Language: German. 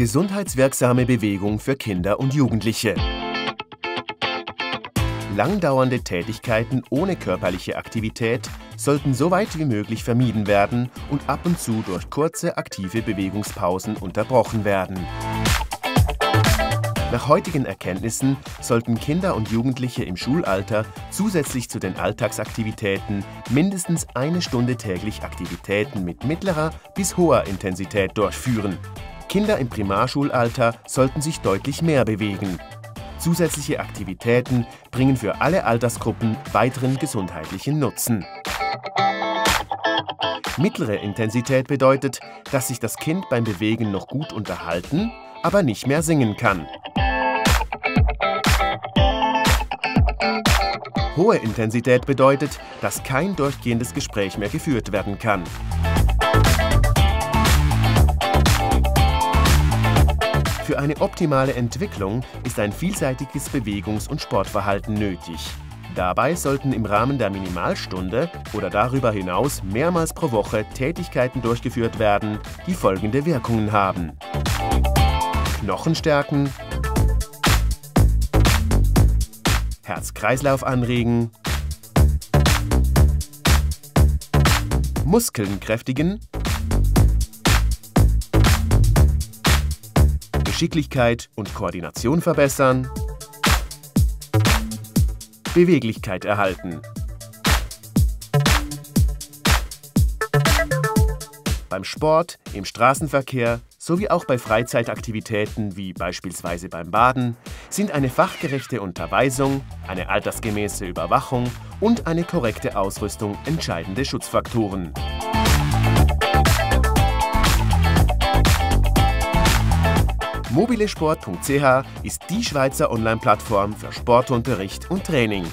Gesundheitswirksame Bewegung für Kinder und Jugendliche. Langdauernde Tätigkeiten ohne körperliche Aktivität sollten so weit wie möglich vermieden werden und ab und zu durch kurze aktive Bewegungspausen unterbrochen werden. Nach heutigen Erkenntnissen sollten Kinder und Jugendliche im Schulalter zusätzlich zu den Alltagsaktivitäten mindestens eine Stunde täglich Aktivitäten mit mittlerer bis hoher Intensität durchführen. Kinder im Primarschulalter sollten sich deutlich mehr bewegen. Zusätzliche Aktivitäten bringen für alle Altersgruppen weiteren gesundheitlichen Nutzen. Mittlere Intensität bedeutet, dass sich das Kind beim Bewegen noch gut unterhalten, aber nicht mehr singen kann. Hohe Intensität bedeutet, dass kein durchgehendes Gespräch mehr geführt werden kann. Für eine optimale Entwicklung ist ein vielseitiges Bewegungs- und Sportverhalten nötig. Dabei sollten im Rahmen der Minimalstunde oder darüber hinaus mehrmals pro Woche Tätigkeiten durchgeführt werden, die folgende Wirkungen haben. Knochen stärken, Herz-Kreislauf anregen, Muskeln kräftigen Geschicklichkeit und Koordination verbessern, Beweglichkeit erhalten. Beim Sport, im Straßenverkehr sowie auch bei Freizeitaktivitäten wie beispielsweise beim Baden sind eine fachgerechte Unterweisung, eine altersgemäße Überwachung und eine korrekte Ausrüstung entscheidende Schutzfaktoren. Mobilesport.ch ist die Schweizer Online-Plattform für Sportunterricht und Training.